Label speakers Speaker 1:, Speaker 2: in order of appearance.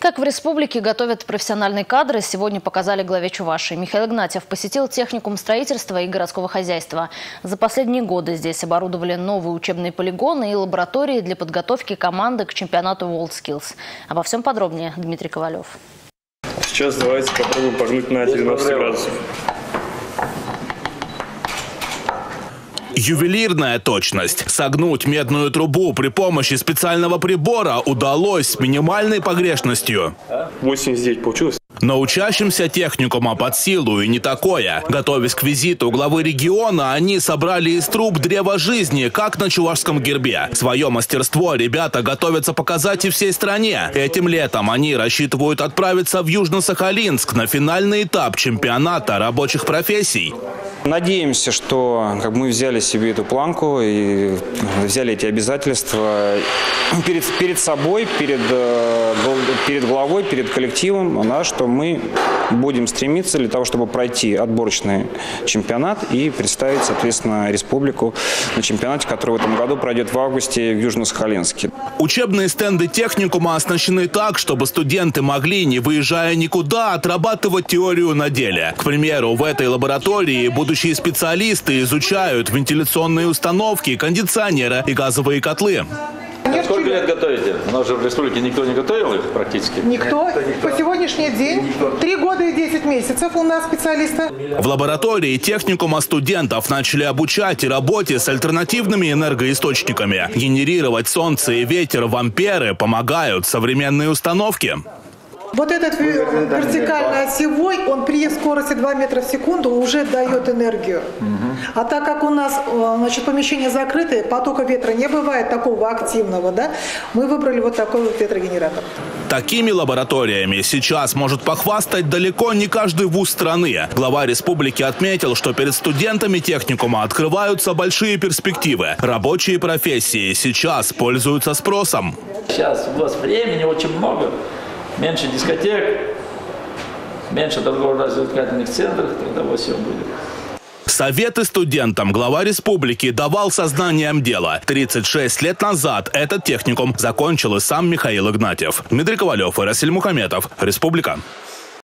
Speaker 1: Как в республике готовят профессиональные кадры, сегодня показали главе Чувашии. Михаил Игнатьев посетил техникум строительства и городского хозяйства. За последние годы здесь оборудовали новые учебные полигоны и лаборатории для подготовки команды к чемпионату WorldSkills. Обо всем подробнее Дмитрий Ковалев.
Speaker 2: Сейчас давайте попробуем погнуть на 90 градусов.
Speaker 3: Ювелирная точность. Согнуть медную трубу при помощи специального прибора удалось с минимальной погрешностью.
Speaker 2: 89 получилось.
Speaker 3: Но учащимся техникума под силу и не такое. Готовясь к визиту главы региона, они собрали из труб древо жизни, как на чувашском гербе. Свое мастерство ребята готовятся показать и всей стране. Этим летом они рассчитывают отправиться в Южно-Сахалинск на финальный этап чемпионата рабочих профессий.
Speaker 4: Надеемся, что как мы взяли себе эту планку и взяли эти обязательства перед, перед собой, перед, э, перед главой, перед коллективом, да, что мы будем стремиться для того, чтобы пройти отборочный чемпионат и представить, соответственно, республику на чемпионате, который в этом году пройдет в августе в Южно-Сахалинске.
Speaker 3: Учебные стенды техникума оснащены так, чтобы студенты могли, не выезжая никуда, отрабатывать теорию на деле. К примеру, в этой лаборатории будущие специалисты изучают вентиляционные установки, кондиционеры и газовые котлы.
Speaker 5: Сколько лет готовите? У нас же в республике никто не готовил их практически.
Speaker 6: Никто. По сегодняшний день три года и 10 месяцев у нас специалисты.
Speaker 3: В лаборатории техникума студентов начали обучать и работе с альтернативными энергоисточниками. Генерировать солнце и ветер в амперы помогают современные установки.
Speaker 6: Вот этот вертикально осевой, он при скорости 2 метра в секунду уже дает энергию. А так как у нас э, значит, помещение закрытое, потока ветра не бывает такого активного, да, мы выбрали вот такой вот ветрогенератор.
Speaker 3: Такими лабораториями сейчас может похвастать далеко не каждый вуз страны. Глава республики отметил, что перед студентами техникума открываются большие перспективы. Рабочие профессии сейчас пользуются спросом.
Speaker 5: Сейчас у вас времени очень много меньше дискотек, меньше торгово-развлекательных центров, тогда во всем будет.
Speaker 3: Советы студентам глава республики давал сознанием дела. 36 лет назад этот техникум закончил и сам Михаил Игнатьев. Дмитрий Ковалев и Расиль Мухаметов. Республика.